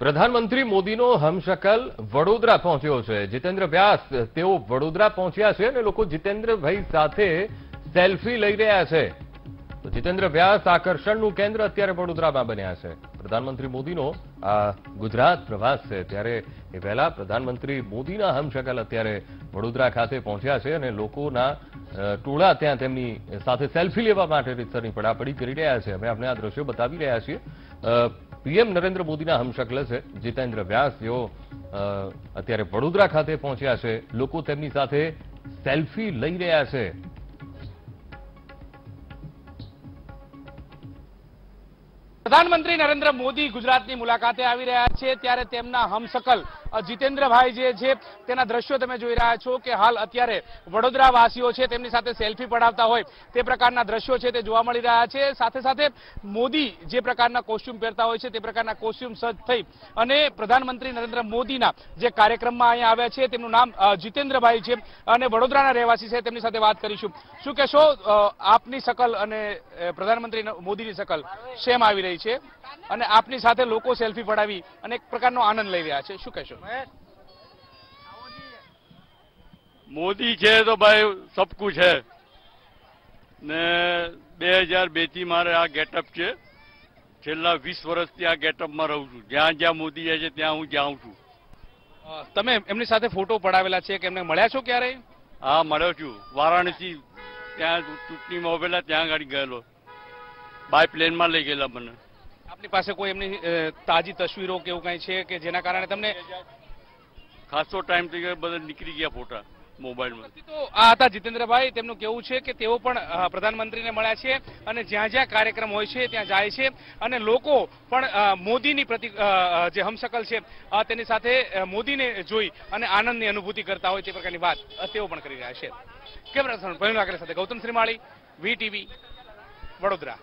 પ્રધાનમંત્રી મોદીનો હમશકલ વડોદરા પહોંચ્યો છે. જીતેન્દ્ર વ્યાસ, તેઓ વડોદરા પહોંચ્યા છે અને લોકો જીતેન્દ્રભાઈ સાથે સેલ્ફી લઈ રહ્યા છે. તો જીતેન્દ્ર વ્યાસ આકર્ષણનું કેન્દ્ર અત્યારે વડોદરામાં બન્યા છે. પ્રધાનમંત્રી મોદીનો આ ગુજરાત પ્રવાસ છે. ત્યારે એ પહેલા પ્રધાનમંત્રી મોદીના હમશકલ અત્યારે વડોદરા ખાતે પહોંચ્યા છે અને લોકોના ટોળા ત્યાં તેમની સાથે સેલ્ફી લેવા માટે રીતસરની પડાપડી કરી રહ્યા છે. અમે આપણે આ દ્રશ્યો બતાવી રહ્યા છીએ. પીએમ નરેન્દ્ર મોદીના હમશકલ છે. જીતેન્દ્ર વ્યાસ જેઓ અત્યારે વડોદરા ખાતે પહોંચ્યા છે, લોકો તેમની સાથે સેલ્ફી લઈ રહ્યા છે. પ્રધાનમંત્રી નરેન્દ્ર મોદી ગુજરાતની મુલાકાતે આવી રહ્યા છે. ત્યારે તેમના હમસકલ જીતેન્દ્રભાઈ જે છે, તેના દ્રશ્યો તમે જોઈ રહ્યા છો કે હાલ અત્યારે વડોદરા વાસીઓ છે, તેમની સાથે સેલ્ફી પડાવતા હોય તે પ્રકારના દ્રશ્યો છે તે જોવા મળી રહ્યા છે. સાથે સાથે મોદી જે પ્રકારના કોસ્ટ્યુમ પહેરતા હોય છે તે પ્રકારના કોસ્ટ્યુમ સજ્જ થઈ અને પ્રધાનમંત્રી નરેન્દ્ર મોદીના જે કાર્યક્રમમાં અહીંયા આવ્યા છે તેમનું નામ જીતેન્દ્રભાઈ છે અને વડોદરાના રહેવાસી છે તેમની સાથે વાત કરીશું. શું કહેશો આપની સકલ અને પ્રધાનમંત્રી મોદીની સકલ? સેમ આવી રહી છે? અને આપની સાથે લોકો સેલ્ફી પડાવી અને એક પ્રકારનો આનંદ લઈ રહ્યા છે. શું કહેશો? મોદી છે તો ભાઈ સબકુછ છે ને બે હજાર બેથી મારે આ ગેટઅપ છે. છેલ્લા વીસ વર્ષથી આ ગેટઅપમાં રહું છું. જ્યાં જ્યાં મોદી જાય છે ત્યાં હું જાઉં છું. તમે એમની સાથે ફોટો પડાવેલા છે કે એમને મળ્યા છો ક્યારે હા મળ્યો છું. વારાણસી ત્યાં ચૂંટણીમાં ઉભેલા ત્યાં ગાડી ગયેલો. બાય પ્લેનમાં લઈ ગયેલા મને. આપની પાસે કોઈ એમની તાજી તસવીરો કે એવું કઈ છે કે જેના કારણે તમને ખાસો ટાઈમ થઈ ગયો બધા નીકળી ગયા ફોટા મોબાઈલમાં. તો આ હતા જીતેન્દ્રભાઈ તેમનું કેવું છે કે તેઓ પણ પ્રધાનમંત્રીને મળ્યા છે અને જ્યાં જ્યાં કાર્યક્રમ હોય છે ત્યાં જાય છે અને લોકો પણ મોદીની પ્રતિ જે હમશકલ છે તેની સાથે મોદીને જોઈ અને આનંદની અનુભૂતિ કરતા હોય તે પ્રકારની વાત તેઓ પણ કરી રહ્યા છે. કેમેરા સાથે ગૌતમ શ્રીમાળી વી ટીવી વડોદરા.